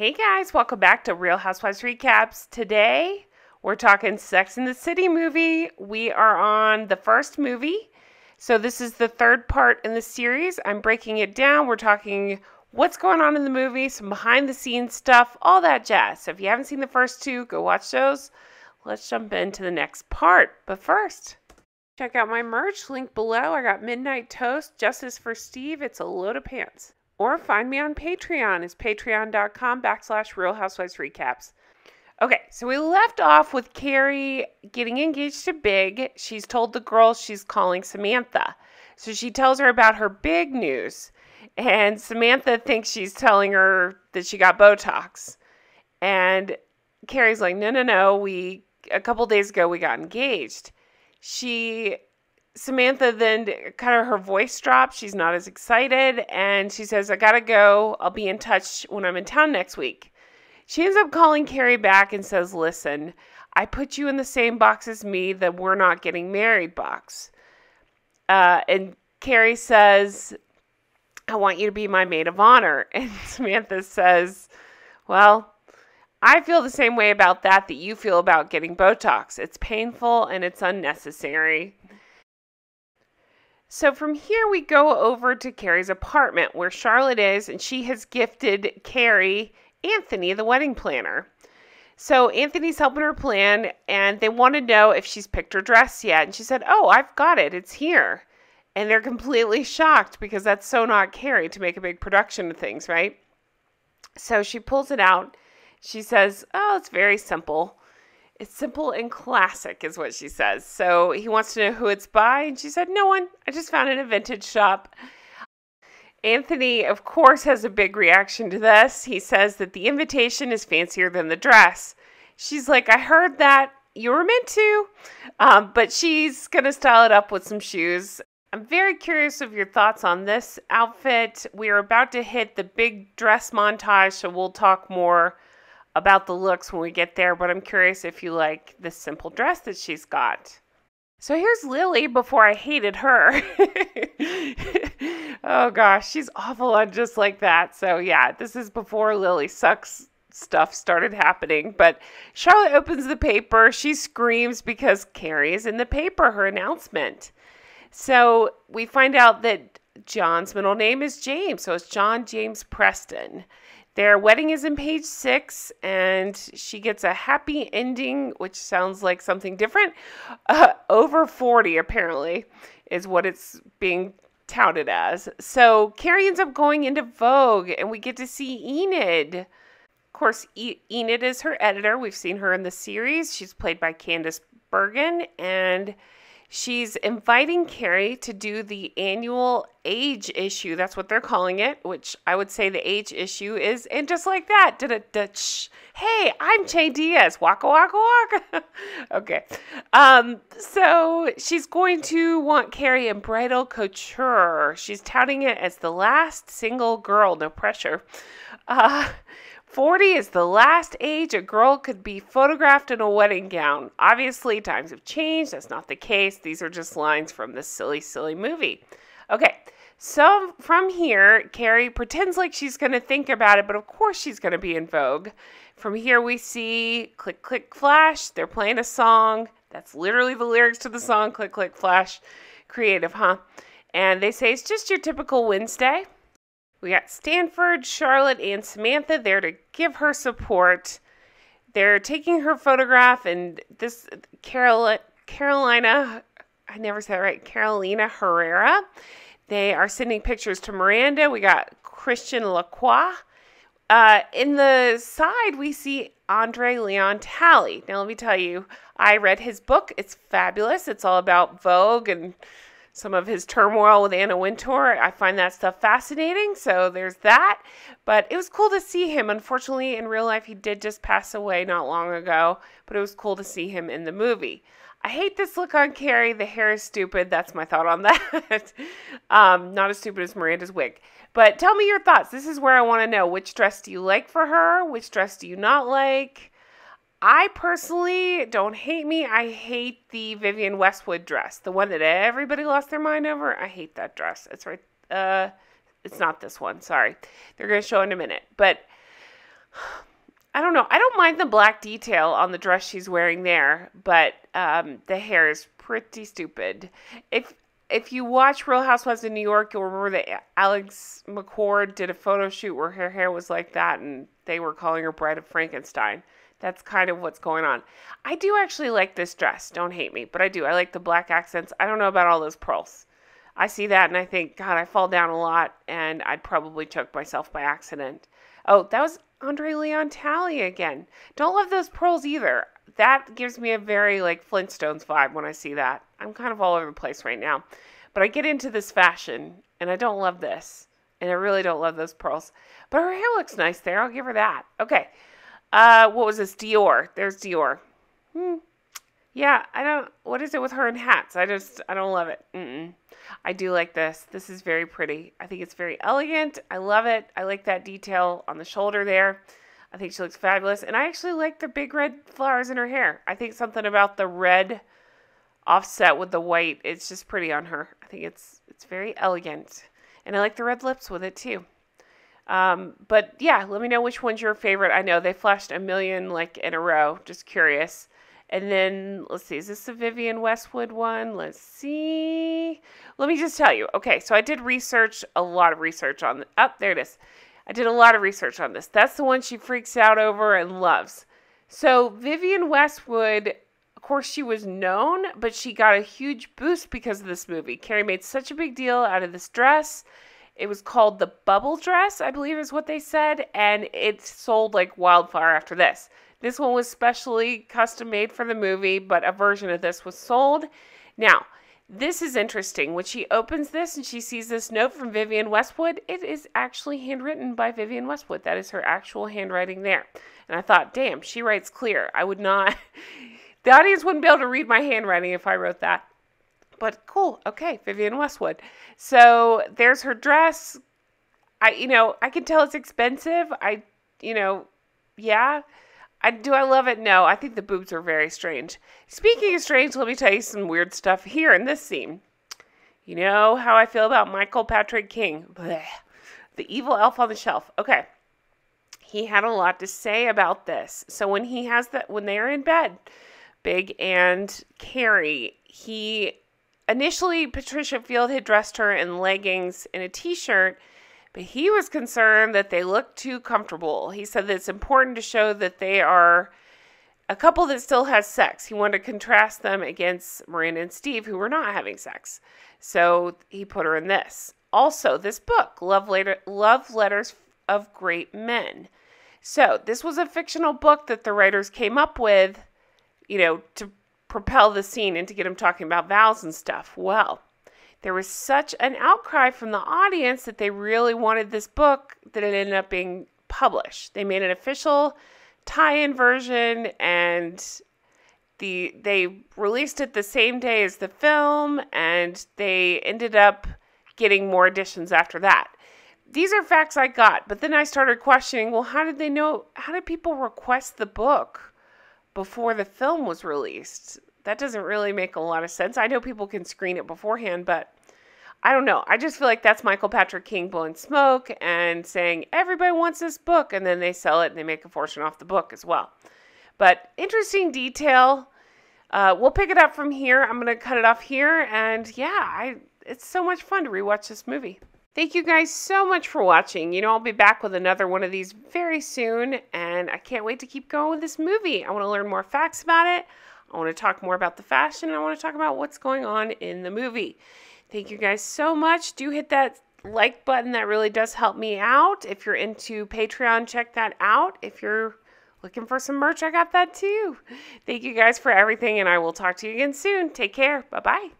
Hey guys, welcome back to Real Housewives Recaps. Today we're talking Sex in the City movie. We are on the first movie. So this is the third part in the series. I'm breaking it down. We're talking what's going on in the movie, some behind the scenes stuff, all that jazz. So if you haven't seen the first two, go watch those. Let's jump into the next part. But first, check out my merch link below. I got Midnight Toast, Justice for Steve. It's a load of pants or find me on Patreon. It's patreon.com backslash Real Housewives Recaps. Okay, so we left off with Carrie getting engaged to Big. She's told the girl she's calling Samantha. So she tells her about her big news. And Samantha thinks she's telling her that she got Botox. And Carrie's like, no, no, no. We, a couple days ago, we got engaged. She Samantha then kind of her voice drops. She's not as excited and she says, I gotta go. I'll be in touch when I'm in town next week. She ends up calling Carrie back and says, Listen, I put you in the same box as me, the we're not getting married box. Uh, and Carrie says, I want you to be my maid of honor. And Samantha says, Well, I feel the same way about that that you feel about getting Botox. It's painful and it's unnecessary. So from here, we go over to Carrie's apartment where Charlotte is, and she has gifted Carrie Anthony, the wedding planner. So Anthony's helping her plan, and they want to know if she's picked her dress yet. And she said, Oh, I've got it. It's here. And they're completely shocked because that's so not Carrie to make a big production of things, right? So she pulls it out. She says, Oh, it's very simple. It's simple and classic, is what she says. So he wants to know who it's by, and she said, No one. I just found it in a vintage shop. Anthony, of course, has a big reaction to this. He says that the invitation is fancier than the dress. She's like, I heard that you were meant to, um, but she's going to style it up with some shoes. I'm very curious of your thoughts on this outfit. We are about to hit the big dress montage, so we'll talk more about the looks when we get there, but I'm curious if you like this simple dress that she's got. So here's Lily before I hated her. oh gosh, she's awful on just like that. So yeah, this is before Lily sucks stuff started happening. But Charlotte opens the paper. She screams because Carrie is in the paper, her announcement. So we find out that John's middle name is James. So it's John James Preston. Their wedding is in page six, and she gets a happy ending, which sounds like something different. Uh, over 40, apparently, is what it's being touted as. So Carrie ends up going into Vogue, and we get to see Enid. Of course, e- Enid is her editor. We've seen her in the series. She's played by Candice Bergen, and She's inviting Carrie to do the annual age issue. That's what they're calling it, which I would say the age issue is. And just like that, did it, hey, I'm Che Diaz. Waka, waka, waka. okay. Um, so she's going to want Carrie in bridal couture. She's touting it as the last single girl, no pressure. Uh, 40 is the last age a girl could be photographed in a wedding gown. Obviously, times have changed. That's not the case. These are just lines from this silly, silly movie. Okay, so from here, Carrie pretends like she's going to think about it, but of course she's going to be in Vogue. From here, we see click, click, flash. They're playing a song. That's literally the lyrics to the song, click, click, flash. Creative, huh? And they say it's just your typical Wednesday. We got Stanford, Charlotte, and Samantha there to give her support. They're taking her photograph, and this Carol, Carolina, I never said right, Carolina Herrera. They are sending pictures to Miranda. We got Christian Lacroix. Uh, in the side, we see Andre Leon Talley. Now, let me tell you, I read his book. It's fabulous. It's all about Vogue and some of his turmoil with Anna Wintour. I find that stuff fascinating. So there's that. But it was cool to see him. Unfortunately, in real life, he did just pass away not long ago, but it was cool to see him in the movie. I hate this look on Carrie. The hair is stupid. That's my thought on that. um, not as stupid as Miranda's wig. But tell me your thoughts. This is where I want to know which dress do you like for her? Which dress do you not like? I personally don't hate me. I hate the Vivienne Westwood dress, the one that everybody lost their mind over. I hate that dress. It's right. Uh, it's not this one. Sorry, they're gonna show in a minute. But I don't know. I don't mind the black detail on the dress she's wearing there, but um, the hair is pretty stupid. If if you watch Real Housewives of New York, you'll remember that Alex McCord did a photo shoot where her hair was like that, and they were calling her Bride of Frankenstein. That's kind of what's going on. I do actually like this dress. Don't hate me, but I do. I like the black accents. I don't know about all those pearls. I see that and I think, God, I fall down a lot, and I'd probably choke myself by accident. Oh, that was Andre Leon Talley again. Don't love those pearls either. That gives me a very like Flintstones vibe when I see that. I'm kind of all over the place right now. But I get into this fashion and I don't love this. And I really don't love those pearls. But her hair looks nice there. I'll give her that. Okay. Uh, what was this? Dior. There's Dior. Hmm. Yeah, I don't. What is it with her and hats? I just, I don't love it. Mm-mm. I do like this. This is very pretty. I think it's very elegant. I love it. I like that detail on the shoulder there. I think she looks fabulous. And I actually like the big red flowers in her hair. I think something about the red offset with the white, it's just pretty on her. I think it's it's very elegant. And I like the red lips with it too. Um, but yeah, let me know which one's your favorite. I know they flashed a million like in a row. Just curious. And then let's see, is this the Vivienne Westwood one? Let's see. Let me just tell you. Okay, so I did research, a lot of research on. Up oh, there it is. I did a lot of research on this. That's the one she freaks out over and loves. So Vivienne Westwood, of course, she was known, but she got a huge boost because of this movie. Carrie made such a big deal out of this dress. It was called the bubble dress, I believe is what they said, and it sold like wildfire after this. This one was specially custom made for the movie, but a version of this was sold. Now, this is interesting. When she opens this and she sees this note from Vivienne Westwood, it is actually handwritten by Vivienne Westwood. That is her actual handwriting there. And I thought, damn, she writes clear. I would not, the audience wouldn't be able to read my handwriting if I wrote that. But cool. Okay, Vivienne Westwood. So there's her dress. I, you know, I can tell it's expensive. I, you know, yeah. I, do I love it? No, I think the boobs are very strange. Speaking of strange, let me tell you some weird stuff here in this scene. You know how I feel about Michael Patrick King. Blech. The evil elf on the shelf. Okay. He had a lot to say about this. So when he has that when they're in bed, Big and Carrie, he initially Patricia Field had dressed her in leggings and a t-shirt but he was concerned that they looked too comfortable. He said that it's important to show that they are a couple that still has sex. He wanted to contrast them against Miranda and Steve, who were not having sex. So he put her in this. Also, this book, Love, Later, Love Letters of Great Men. So this was a fictional book that the writers came up with, you know, to propel the scene and to get them talking about vows and stuff. Well, there was such an outcry from the audience that they really wanted this book that it ended up being published. They made an official tie-in version and the they released it the same day as the film and they ended up getting more editions after that. These are facts I got, but then I started questioning, well, how did they know how did people request the book before the film was released? that doesn't really make a lot of sense. I know people can screen it beforehand, but I don't know. I just feel like that's Michael Patrick King blowing smoke and saying everybody wants this book, and then they sell it and they make a fortune off the book as well. But interesting detail. Uh, we'll pick it up from here. I'm gonna cut it off here, and yeah, I it's so much fun to rewatch this movie. Thank you guys so much for watching. You know, I'll be back with another one of these very soon, and I can't wait to keep going with this movie. I want to learn more facts about it. I want to talk more about the fashion. I want to talk about what's going on in the movie. Thank you guys so much. Do hit that like button. That really does help me out. If you're into Patreon, check that out. If you're looking for some merch, I got that too. Thank you guys for everything, and I will talk to you again soon. Take care. Bye bye